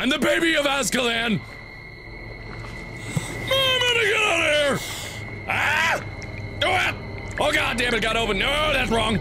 I'm the baby of Azkaban. I'm gonna get out of here. Ah! Do it! Oh god damn it, got open. No, that's wrong.